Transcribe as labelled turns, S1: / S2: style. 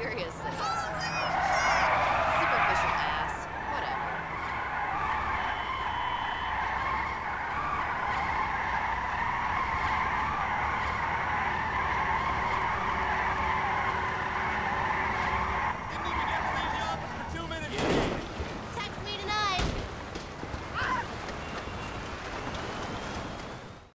S1: seriously. Oh,